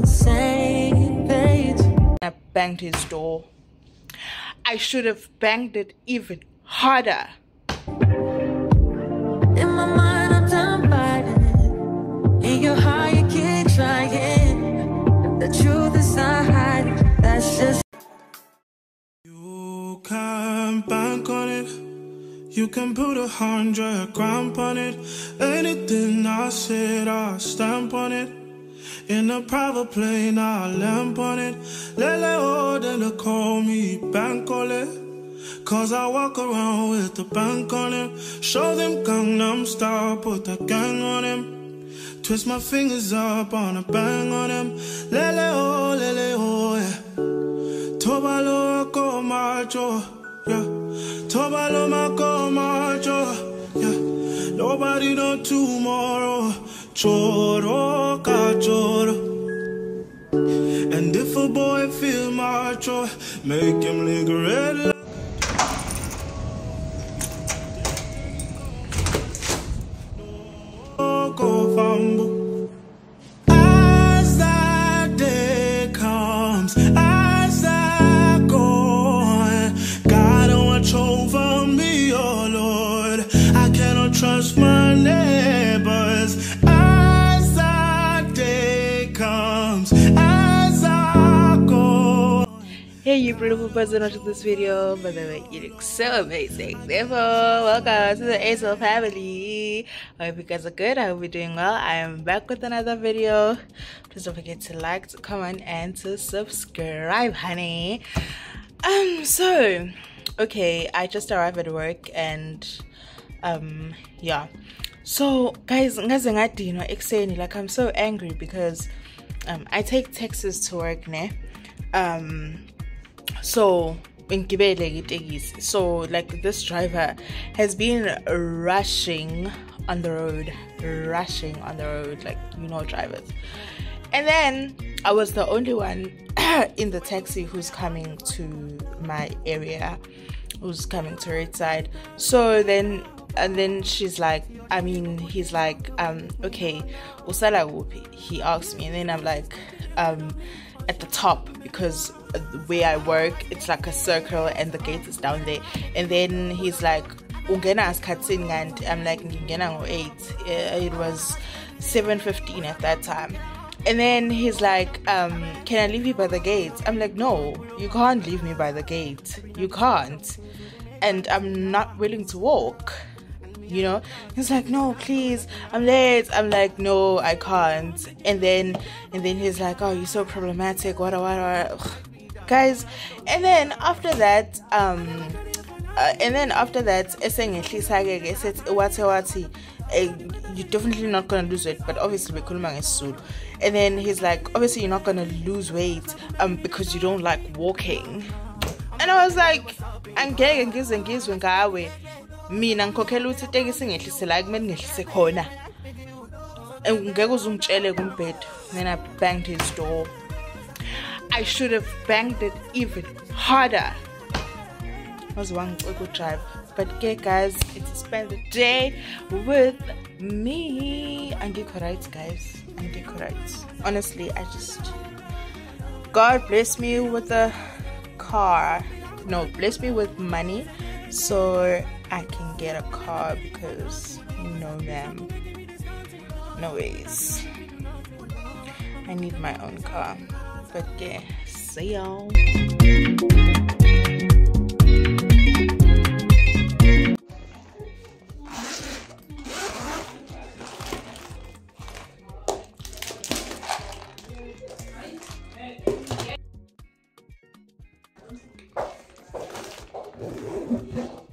the same page. I banged his door. I should have banged it even harder. In my mind, I'm done fighting. In your heart, you keep trying. The truth is not hiding. That's just. You can bank on it. You can put a hundred grand on it. Anything I said, I stamp on it. In a private plane, I lamp on it. Lele oh, then they call me Bankole. Cause I walk around with the bank on him. Show them Gangnam style, put the gang on him. Twist my fingers up on a bang on him. Lele oh, lele oh, yeah. Tobalo ko macho, yeah. Tobalo mako macho, yeah. Nobody know tomorrow. Choro ka choro. And if a boy feel macho, make him lick red light. Hey you beautiful person watching this video, by the way, you look so amazing. Therefore, welcome to the ASL family. I hope you guys are good. I hope you're doing well. I am back with another video. Please don't forget to like, to comment, and to subscribe, honey. Um, so okay, I just arrived at work and um yeah. So guys, ngaze ngadinwa ekuseni like I'm so angry because um I take taxis to work ne. Um so so like this driver has been rushing on the road rushing on the road like you know drivers. And then i was the only one in the taxi who's coming to my area who's coming to red side so then and then she's like i mean he's like um okay usala whoopee he asked me and then i'm like um at the top because where I work it's like a circle and the gate is down there. And then he's like ungena asikhathini kanti? I'm like ngingena ngo8 it was 7:15 at that time. And then he's like um can I leave you by the gate? I'm like no you can't leave me by the gate. You can't. And I'm not willing to walk you know? He's like no please. I'm late. I'm like no i can't. And then and then he's like oh you're so problematic. What what, guys and then after that um uh, and then after that esengehlisa ke esethi wathi wathi eh, you're definitely not gonna lose weight but obviously bekhuluma ngesizulu. And then he's like obviously you're not gonna lose weight um because you don't like walking. And i was like I'm angeke ngize ngizwe ngawe mina ngikhokhela ukuthi itekisi ngehlise la kumele ngehlise khona. Ngeke uzungitshele kumbhedo then i banged his door. I should have banged it even harder. Waze wangicika udrive but ke guys it's spend the day with me. Angikho right guys angikho right. Honestly i just god bless me with a car. No bless me with money. So I can get a car because no ma'am no ways. I need my own car. But yeah see y'all. Whip,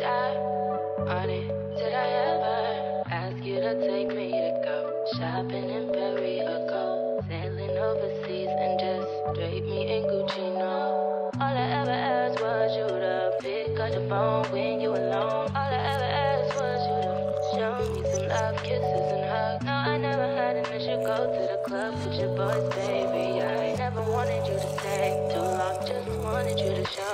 it. Did I ever ask you to take me to go shopping in Perry or go Sailing overseas and just drape me in Gucci, no. All I ever asked was you to pick up the phone when you alone. All I ever asked was you to show me some love, kisses and hugs. No, I never had an issue. Go to the club with your boys, baby. I never wanted you to stay too long, just wanted you to show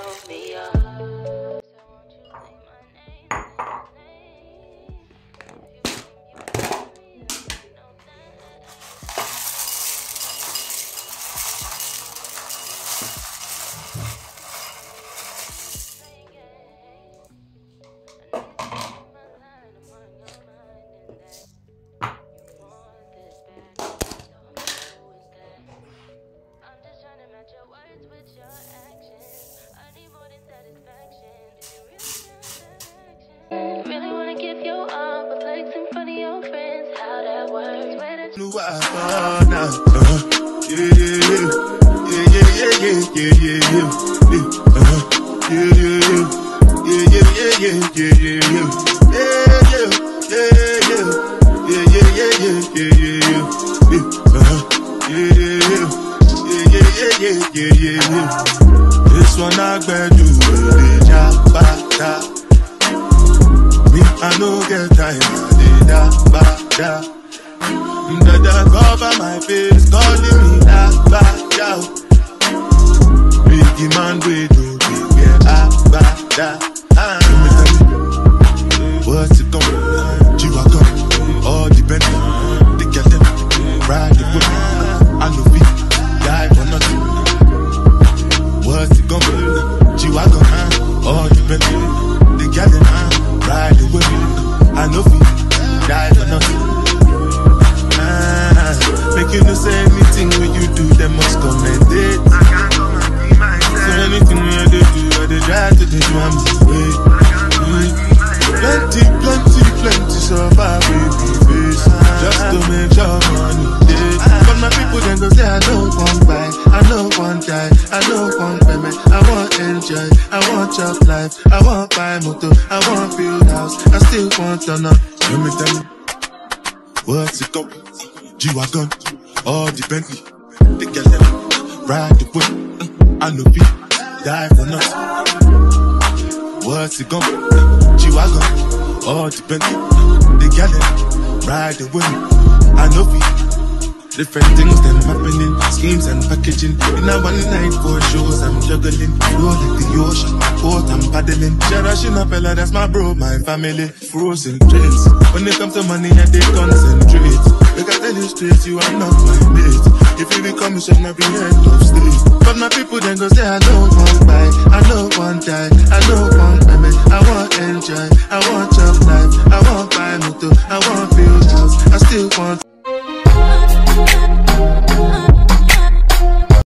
Where the Blue iPhone. Uh-huh. Yeah, yeah, yeah. Yeah, yeah, yeah, yeah, yeah, yeah, yeah. Uh-huh. Yeah, yeah. Yeah, yeah, yeah, yeah, yeah, yeah, yeah. Yeah, my face, calling me Agbada. Biggie man, we do big yeah, Agbada. Ah, buy motor, I want build house, I still want to know. Let me tell you. What's it go? G-Wagon, all the Bentley. The girl ride the whip. Uh, I know we die for nothing. What's it go? G-Wagon, all the Bentley. The girl ride the whip. I know we different things them happening, packaging. In a one night for shows, I'm juggling. Like the ocean, port I'm paddling. Cherishing a fella, that's my bro, my family. Frozen dreams. When it comes to money, I they concentrate. Look, I tell you straight, you are not my mate. If you become a shall be end of stage. But my people then go say, I know one buy, I know one die, I know one payment. I want enjoy, I want job life, I want buy motor, I want build house, I still want.